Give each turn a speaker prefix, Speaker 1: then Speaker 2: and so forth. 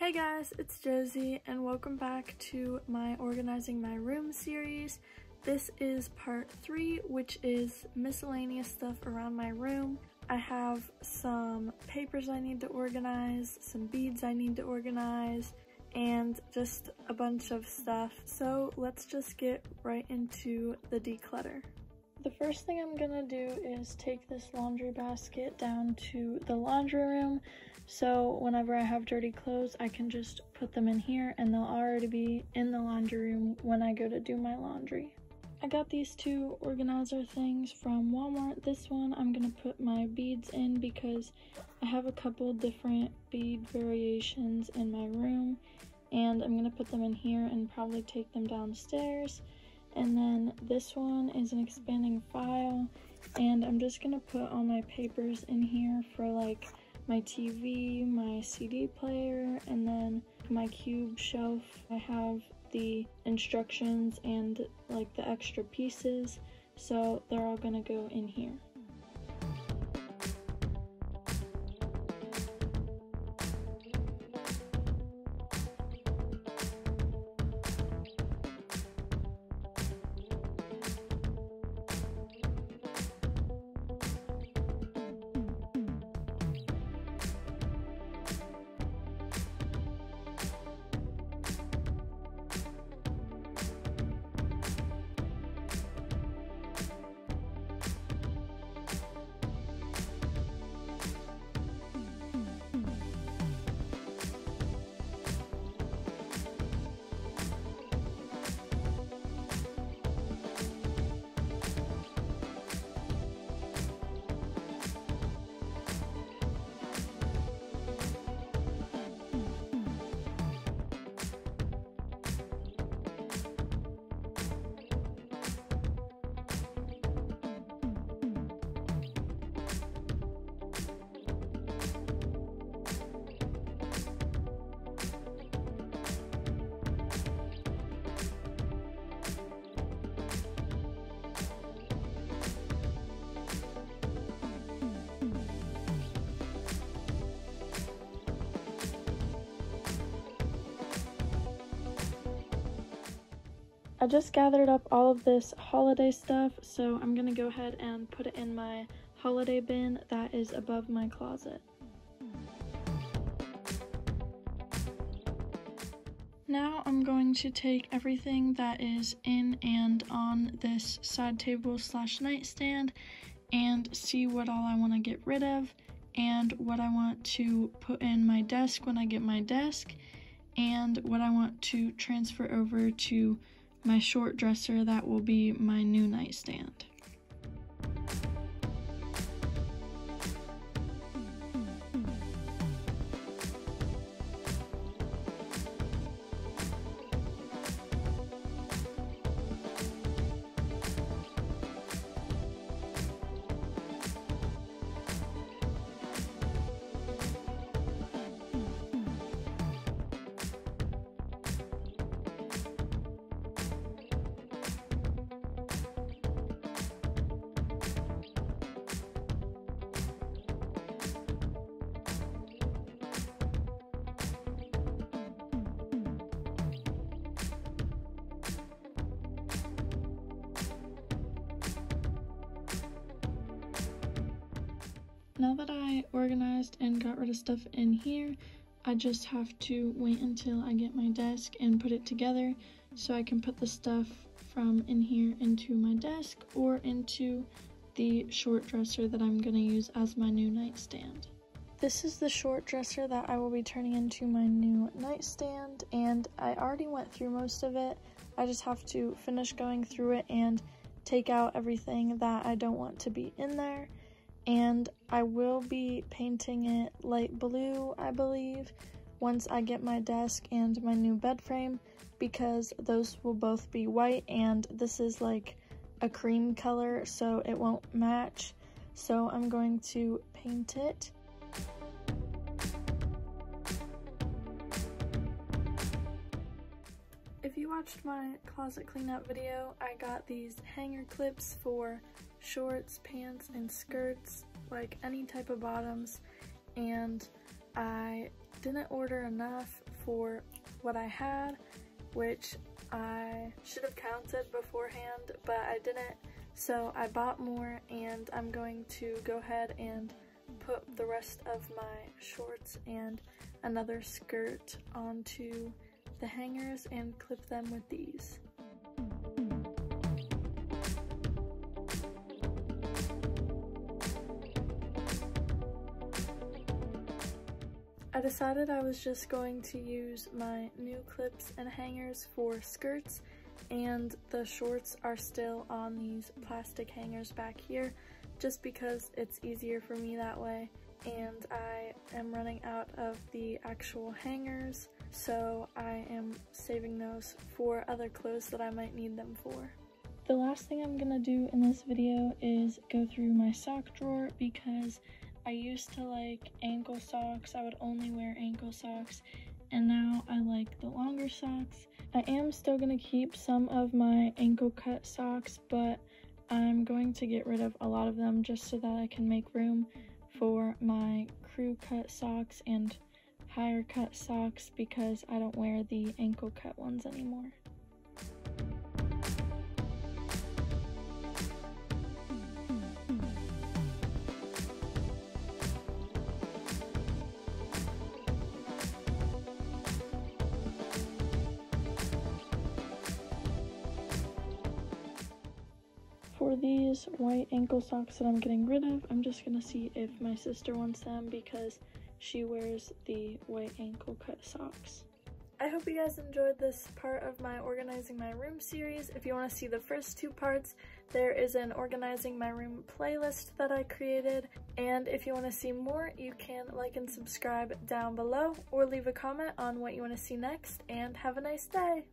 Speaker 1: Hey guys, it's Josie and welcome back to my Organizing My Room series. This is part three, which is miscellaneous stuff around my room. I have some papers I need to organize, some beads I need to organize, and just a bunch of stuff. So let's just get right into the declutter. The first thing I'm gonna do is take this laundry basket down to the laundry room so whenever I have dirty clothes I can just put them in here and they'll already be in the laundry room when I go to do my laundry. I got these two organizer things from Walmart. This one I'm gonna put my beads in because I have a couple different bead variations in my room and I'm gonna put them in here and probably take them downstairs. And then this one is an expanding file and I'm just gonna put all my papers in here for like my TV, my CD player, and then my cube shelf. I have the instructions and like the extra pieces so they're all gonna go in here. I just gathered up all of this holiday stuff, so I'm gonna go ahead and put it in my holiday bin that is above my closet. Now I'm going to take everything that is in and on this side table slash nightstand and see what all I want to get rid of and what I want to put in my desk when I get my desk and what I want to transfer over to my short dresser that will be my new nightstand. Now that I organized and got rid of stuff in here, I just have to wait until I get my desk and put it together so I can put the stuff from in here into my desk or into the short dresser that I'm going to use as my new nightstand. This is the short dresser that I will be turning into my new nightstand and I already went through most of it. I just have to finish going through it and take out everything that I don't want to be in there and I will be painting it light blue, I believe, once I get my desk and my new bed frame because those will both be white and this is like a cream color so it won't match. So I'm going to paint it. Watched my closet cleanup video, I got these hanger clips for shorts, pants, and skirts, like any type of bottoms, and I didn't order enough for what I had, which I should have counted beforehand, but I didn't. So I bought more and I'm going to go ahead and put the rest of my shorts and another skirt onto the hangers and clip them with these. I decided I was just going to use my new clips and hangers for skirts and the shorts are still on these plastic hangers back here just because it's easier for me that way and I am running out of the actual hangers so I am saving those for other clothes that I might need them for. The last thing I'm gonna do in this video is go through my sock drawer because I used to like ankle socks. I would only wear ankle socks and now I like the longer socks. I am still to keep some of my ankle cut socks, but I'm going to get rid of a lot of them just so that I can make room for my crew cut socks and higher cut socks because I don't wear the ankle cut ones anymore. For these white ankle socks that I'm getting rid of, I'm just gonna see if my sister wants them because she wears the white ankle cut socks. I hope you guys enjoyed this part of my Organizing My Room series. If you want to see the first two parts, there is an Organizing My Room playlist that I created. And if you want to see more, you can like and subscribe down below or leave a comment on what you want to see next. And have a nice day!